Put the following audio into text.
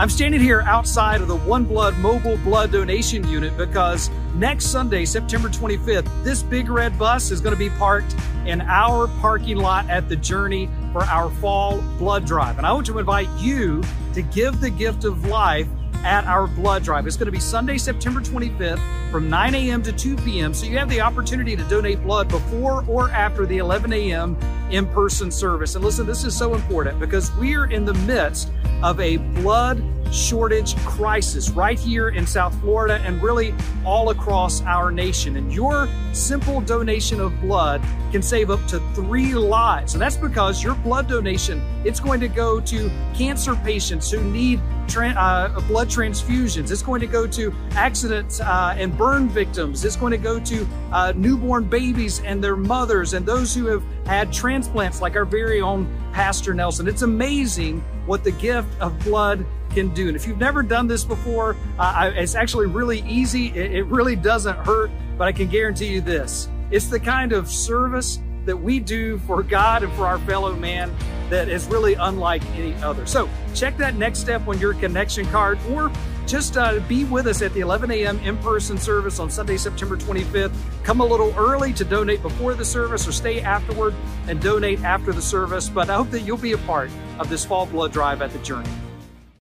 I'm standing here outside of the OneBlood mobile blood donation unit because next Sunday, September 25th, this big red bus is going to be parked in our parking lot at the Journey for our fall blood drive. And I want to invite you to give the gift of life at our blood drive. It's going to be Sunday, September 25th from 9 a.m. to 2 p.m. So you have the opportunity to donate blood before or after the 11 a.m. in-person service. And listen, this is so important because we are in the midst of a blood shortage crisis right here in South Florida and really all across our nation. And your simple donation of blood can save up to three lives. And that's because your blood donation, it's going to go to cancer patients who need uh, blood transfusions. It's going to go to accidents uh, and burn victims. It's going to go to uh, newborn babies and their mothers and those who have had transplants like our very own Pastor Nelson. It's amazing what the gift of blood can do. And if you've never done this before, uh, it's actually really easy. It, it really doesn't hurt, but I can guarantee you this. It's the kind of service that we do for God and for our fellow man that is really unlike any other. So check that next step on your connection card or just uh, be with us at the 11 a.m. in-person service on Sunday, September 25th. Come a little early to donate before the service or stay afterward and donate after the service. But I hope that you'll be a part of this fall blood drive at the Journey.